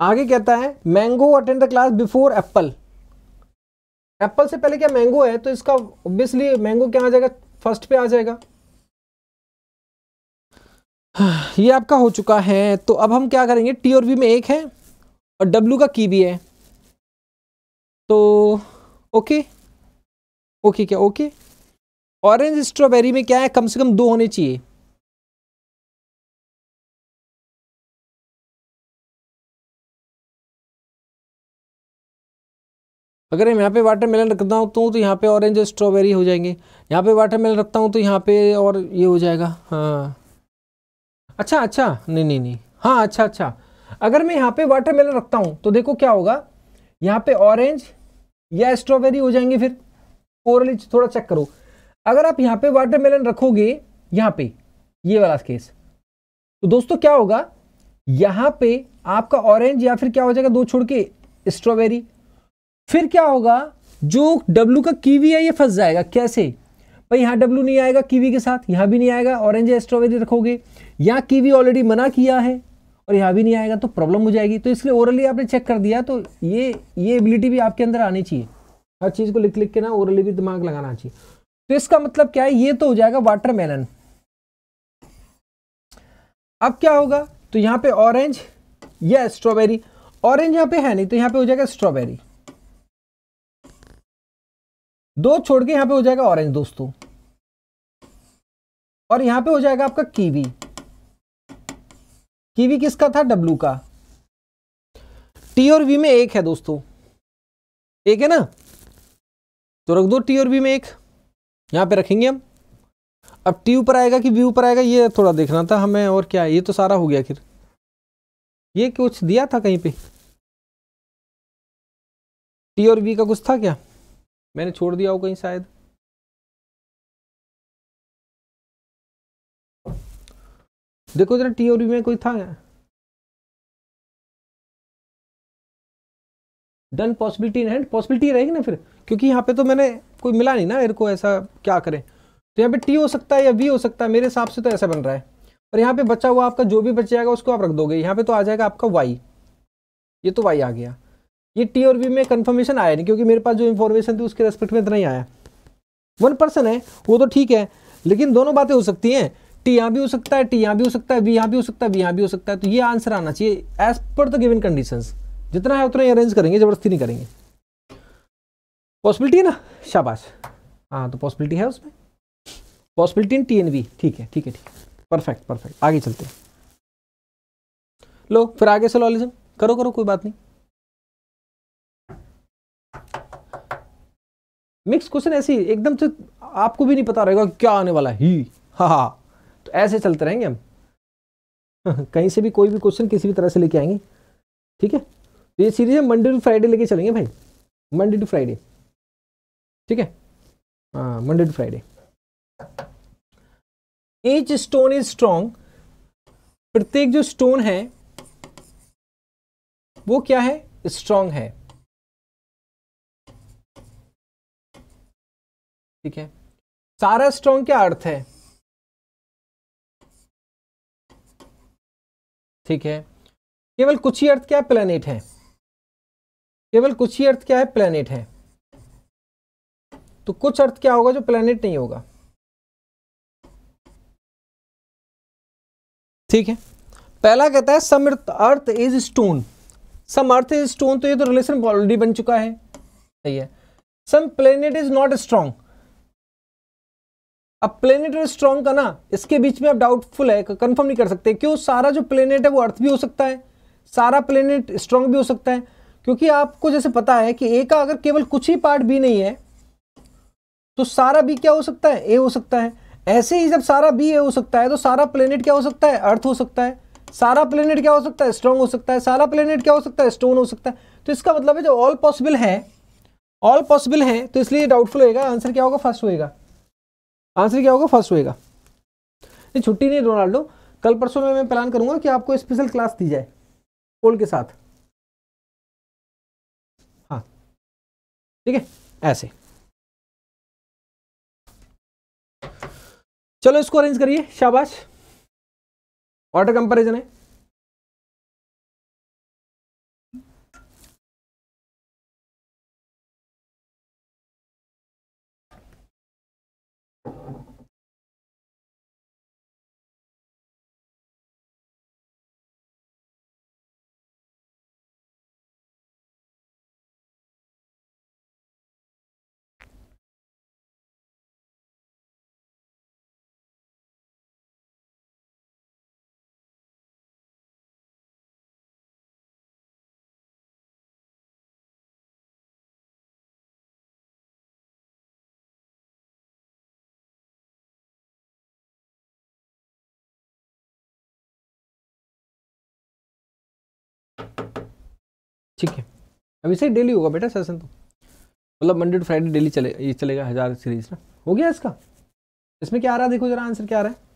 आगे कहता है mango attend the class before apple apple से पहले क्या मैंगो है? तो इसका ऑब्वियसली मैंगो क्या आ जाएगा? फ़र्स्ट पे आ जाएगा। ये आपका हो चुका है तो अब हम क्या करेंगे? टी और वी में एक है और डब्ल्यू का की भी है। तो ओके ओके क्या? ओके ऑरेंज स्ट्रॉबेरी में क्या है? कम से कम दो होने चाहिए। अगर मैं यहाँ पे वाटर मेलन रखता हूँ तो, तो यहाँ पे ऑरेंज स्ट्रॉबेरी हो जाएँगे। यहाँ पे वाटर मेलन रखता हूँ तो यहाँ पे और ये हो जाएगा। हाँ। अच्छा अच्छा। नहीं नहीं नहीं। हाँ अच्छा अच्छा। अगर मैं यहाँ पे वाटर मेलन रखता हूँ तो देखो क्या होगा। यहाँ पे ऑरेंज या स्ट्रॉबेरी हो जाएँगे फिर। ओरली थोड़ा चेक करो। अगर आप यहाँ पे वाटरमेलन रखोगे, यहाँ पे, ये वाला केस तो दोस्तों क्या होगा? यहाँ पे आपका ऑरेंज या फिर क्या हो जाएगा, दो छोड़ के स्ट्रॉबेरी फिर क्या होगा? जो डब्लू का कीवी है, ये फंस जाएगा। कैसे? भाई, यहाँ डब्लू नहीं आएगा कीवी के साथ, यहाँ भी नहीं आएगा। ऑरेंज या स्ट्रॉबेरी रखोगे, यहाँ कीवी ऑलरेडी मना किया है और यहाँ भी नहीं आएगा तो प्रॉब्लम हो जाएगी। तो इसलिए ओरली आपने चेक कर दिया तो ये ये एबिलिटी भी आपके अंदर आनी चाहिए। हर चीज़ को लिख लिख के ना ओरली भी दिमाग लगाना चाहिए। तो इसका मतलब क्या है? ये तो हो जाएगा वाटरमेलन अब क्या होगा? तो यहाँ पे ऑरेंज या स्ट्रॉबेरी ऑरेंज यहाँ पे है नहीं तो यहाँ पे हो जाएगा स्ट्रॉबेरी दो छोड़ के यहाँ पे हो जाएगा ऑरेंज दोस्तों. और यहाँ पे हो जाएगा आपका कीवी कीवी किसका था? डब्लू का. टी और वी में एक है दोस्तों. एक है ना? तो रख दो टी और वी में एक. यहाँ पे रखेंगे हम। अब टी ऊपर आएगा कि वी ऊपर आएगा, ये थोड़ा देखना था हमें, और क्या, ये तो सारा हो गया फिर ये कुछ दिया था कहीं पे? टी और वी का कुछ था क्या? मैंने छोड़ दिया हो कहीं शायद। देखो जरा टी और वी में कोई था क्या? डन पॉसिबिलिटी है पॉसिबिलिटी रहेगी ना फिर? क्योंकि यहाँ पे तो मैंने कोई मिला नहीं ना मेरे को ऐसा क्या करें? तो यहाँ पे टी हो सकता है या वी हो सकता है, मेरे हिसाब से तो ऐसा बन रहा है। और यहाँ पे बचा हुआ आपका जो भी बच जाएगा उसको आप रख दोगे। यहाँ पे तो आ जाएगा आपका वाई ये तो वाई आ गया। ये टी और वी में कन्फर्मेशन आया नहीं, क्योंकि मेरे पास जो इन्फॉर्मेशन थी उसके रेस्पेक्ट में इतना ही आया। वन पर्सन है, वो तो ठीक है, लेकिन दोनों बातें हो सकती हैं। टी यहाँ भी हो सकता है टी यहाँ भी हो सकता है वी यहाँ भी हो सकता है वी यहाँ भी हो सकता है। तो ये आंसर आना चाहिए as per the given condition जितना है उतना अरेंज करेंगे, ज़बरदस्ती नहीं करेंगे। पॉसिबिलिटी है ना? शाबाश। हाँ तो पॉसिबिलिटी है उसमें। Possibility in T and B ठीक है ठीक है ठीक है। परफेक्ट परफेक्ट आगे चलते हैं। लो, फिर आगे सोलॉलिज्म करो करो, कोई बात नहीं। मिक्स क्वेश्चन ऐसी, एकदम से आपको भी नहीं पता रहेगा क्या आने वाला है। ही, हा हा। तो ऐसे चलते रहेंगे हम। कहीं से भी कोई भी क्वेश्चन किसी भी तरह से लेके आएँगे। ठीक है? तो ये सीरीज़ है मंडे टू फ्राइडे लेके चलेंगे भाई। मंडे टू फ्राइडे ठीक है? Monday to Friday each stone is strong प्रत्येक जो स्टोन है, वो क्या है? स्ट्रॉन्ग है. ठीक है? सारा स्ट्रॉन्ग क्या अर्थ है? ठीक है? केवल कुछ ही अर्थ क्या है? प्लेनेट है. केवल कुछ ही अर्थ क्या है? प्लेनेट है. तो कुछ अर्थ क्या होगा जो प्लेनेट नहीं होगा? ठीक है। पहला कहता है some earth is stone some earth is stone तो ये तो रिलेशन ऑलरेडी बन चुका है। सही है। Some planet is not strong अब प्लेनेट और स्ट्रॉन्ग का ना, इसके बीच में अब डाउटफुल है कंफर्म नहीं कर सकते, क्यों? सारा जो प्लेनेट है, वो अर्थ भी हो सकता है। सारा प्लेनेट स्ट्रॉन्ग भी हो सकता है। क्योंकि आपको जैसे पता है कि ए का अगर केवल कुछ ही पार्ट भी नहीं है तो सारा बी क्या हो सकता है? ए हो सकता है। ऐसे ही जब सारा बी ए हो सकता है तो सारा प्लेनेट क्या हो सकता है? अर्थ हो सकता है। सारा प्लेनेट क्या हो सकता है? स्ट्रॉन्ग हो सकता है। सारा प्लेनेट क्या हो सकता है? स्टोन हो सकता है। तो इसका मतलब है जो ऑल पॉसिबल है ऑल पॉसिबल है तो इसलिए डाउटफुल होएगा। आंसर क्या होगा? फ़र्स्ट होएगा। आंसर क्या होगा? फ़र्स्ट होएगा। नहीं, छुट्टी नहीं रोनाल्डो। कल परसों में मैं प्लान करूँगा कि आपको स्पेशल क्लास दी जाए पोल के साथ। हाँ। ठीक है? ऐसे। चलो इसको अरेंज करिए शाबाश। ऑर्डर कंपेरिजन है। ठीक है। अभी से डेली होगा बेटा सेशन तो। मतलब मंडे टू फ्राइडे डेली चले, ये चलेगा हज़ार सीरीज़ ना। हो गया इसका? इसमें क्या आ रहा है? देखो जरा आंसर क्या आ रहा है।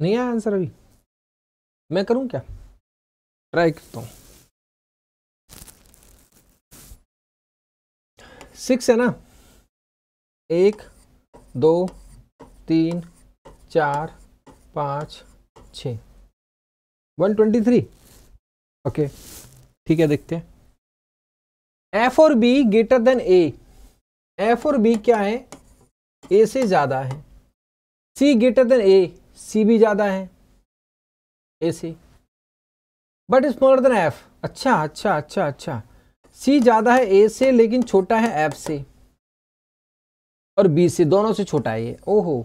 नहीं आया आंसर अभी। मैं करूँ क्या? ट्राई करता हूँ। सिक्स है ना? एक, दो, तीन, चार, पाँच, छ। वन ट्वेंटी थ्री ओके ठीक है, देखते हैं। एफ़ और B greater than A F और बी क्या है? ए से ज़्यादा है। सी ग्रेटर देन ए सी भी ज़्यादा है। A C but smaller than F अच्छा अच्छा अच्छा अच्छा। सी ज़्यादा है ए से, लेकिन छोटा है एफ़ से। और बी से, दोनों से छोटा है ये। ओहो।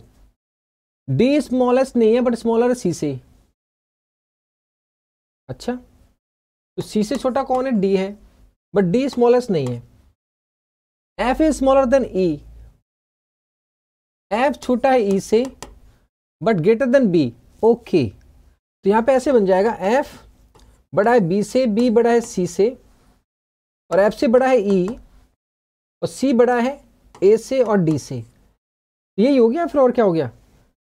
डी स्मॉलेस्ट नहीं है बट स्मॉलर है सी से। अच्छा। तो सी से छोटा कौन है? डी है। बट डी स्मॉलेस्ट नहीं है। F is smaller than E F छोटा है ई e से but greater than B okay. तो यहाँ पे ऐसे बन जाएगा एफ़ बड़ा है बी से बी बड़ा है सी से और एफ़ से बड़ा है ई e, और सी बड़ा है ए से और डी से। यही हो गया फिर और क्या हो गया?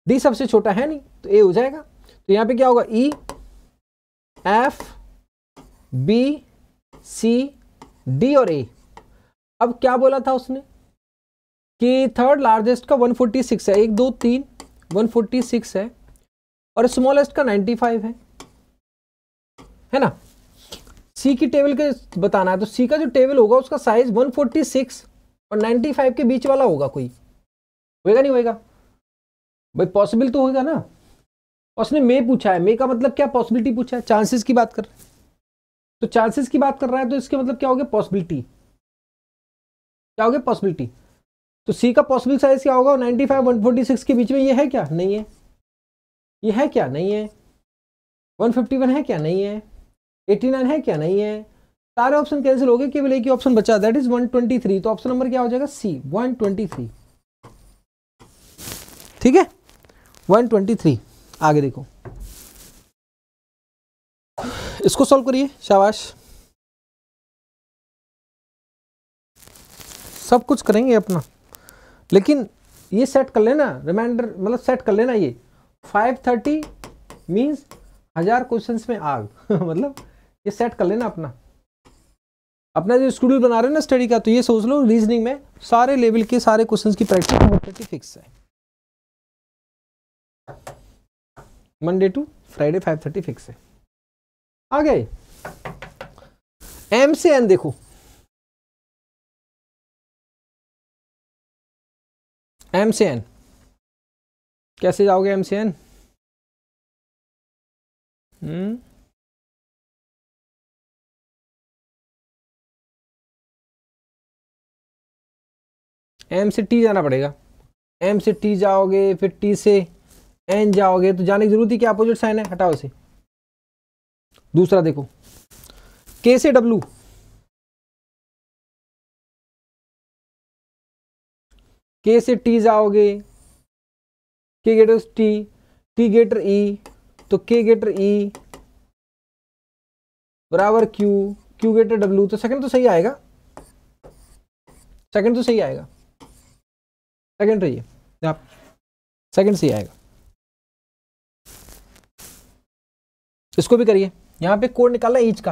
डी सबसे छोटा है नहीं तो ए हो जाएगा। तो यहाँ पे क्या होगा? E F B C D और ए। अब क्या बोला था उसने? कि थर्ड लार्जेस्ट का 146 है एक दो तीन। 146 है और स्मॉलेस्ट का 95 है। है ना? सी की टेबल के बताना है तो सी का जो टेबल होगा, उसका साइज़ 146 और 95 के बीच वाला होगा कोई। होएगा नहीं होएगा? भाई पॉसिबल तो होगा ना। उसने मे पूछा है। मे का मतलब क्या? पॉसिबिलिटी पूछा है। चांसेस की बात कर रहे हैं। तो चांसेस की बात कर रहा है तो इसके मतलब क्या हो गया? पॉसिबिलिटी क्या हो गया? पॉसिबिलिटी तो सी का पॉसिबल साइज़ क्या होगा? 95 146 के बीच में ये है क्या? नहीं है। ये है क्या? नहीं है। 151 है क्या? नहीं है। 89 है क्या? नहीं है। सारे ऑप्शन कैंसिल हो गए, केवल एक ही ऑप्शन बचा। दैट इज़ 123 तो ऑप्शन नंबर क्या हो जाएगा? सी 123 ठीक है? 123 आगे देखो। इसको सॉल्व करिए, शाबाश। सब कुछ करेंगे अपना। लेकिन ये सेट कर लेना रिमाइंडर मतलब सेट कर लेना ये। 530 मींस हज़ार क्वेश्चंस में आग। मतलब ये सेट कर लेना अपना। अपना जो स्टूडियो बना रहे हो ना स्टडी का तो ये सोच लो रीजनिंग में सारे लेवल के सारे क्वेश्चंस की प्रैक्टिस थर्टी फिक्स है Monday to Friday five thirty fix है। आ गए। एम से एन देखो। एम से एन कैसे जाओगे एम से एन एम से टी जाना पड़ेगा। एम से टी जाओगे, फिर टी से एन जाओगे तो जाने की ज़रूरत ही क्या? अपोजिट साइन है, हटाओ इसे। दूसरा देखो। के से डब्लू के से टी जाओगे। के गेटर टी टी गेटर ई तो के गेटर ई बराबर क्यू क्यू गेटर डब्ल्यू तो सेकंड तो सही आएगा। सेकंड तो सही आएगा। सेकंड रहिए। आप सेकंड सही आएगा। इसको भी करिए। यहाँ पे कोड निकालना ईच का।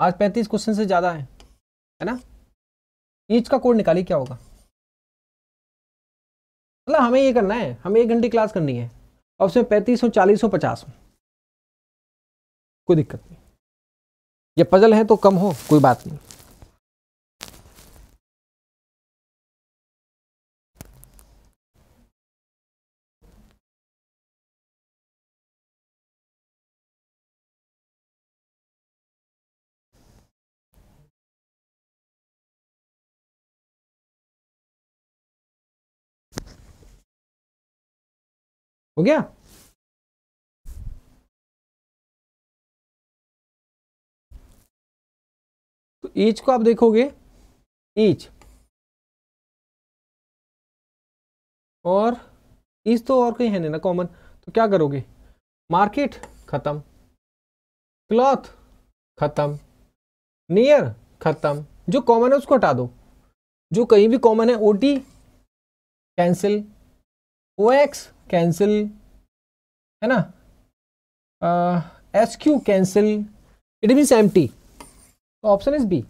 आज पैंतीस क्वेश्चन से ज़्यादा है है ना? ईच का कोड निकालिए, क्या होगा? मतलब हमें ये करना है, हमें एक घंटे क्लास करनी है, और उसमें पैंतीस हो, चालीस हो, पचास हो। कोई दिक्कत नहीं। ये पजल है तो कम हो, कोई बात नहीं। हो गया? तो ईच को आप देखोगे ईच और ईच तो और कहीं है नहीं ना कॉमन तो क्या करोगे? मार्केट खत्म। क्लॉथ खत्म। नियर खत्म। जो कॉमन है उसको हटा दो। जो कहीं भी कॉमन है OT cancel O X cancel है ना? S Q cancel it means M T option is B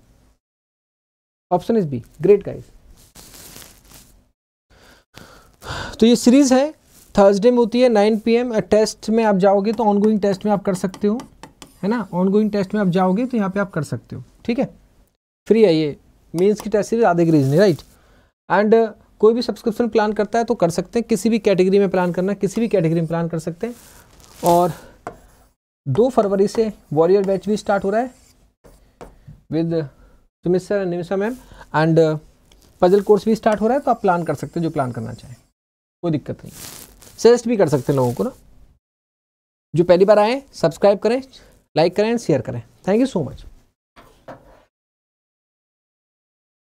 option is B great guys तो ये सीरीज़ है। थर्सडे में होती है 9 पीएम टेस्ट में आप जाओगे तो ऑनगोइंग टेस्ट में आप कर सकते हो, है ना? ऑनगोइंग टेस्ट में आप जाओगे तो यहाँ पे आप कर सकते हो, ठीक है? फ्री है ये। मीन्स की टेस्ट सीरीज़ आधे की रीजन है राइट एंड कोई भी सब्सक्रिप्शन प्लान करता है तो कर सकते हैं। किसी भी कैटेगरी में प्लान करना, किसी भी कैटेगरी में प्लान कर सकते हैं। और दो फरवरी से वॉरियर बैच भी स्टार्ट हो रहा है with Sumit sir Nimisha ma'am and puzzle course भी स्टार्ट हो रहा है तो आप प्लान कर सकते हैं जो प्लान करना चाहें। कोई दिक्कत नहीं। सजेस्ट भी कर सकते हैं लोगों को ना। जो पहली बार आए सब्सक्राइब करें लाइक करें शेयर करें। Thank you so much